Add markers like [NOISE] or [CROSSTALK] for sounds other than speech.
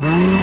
Mm-hmm. [LAUGHS]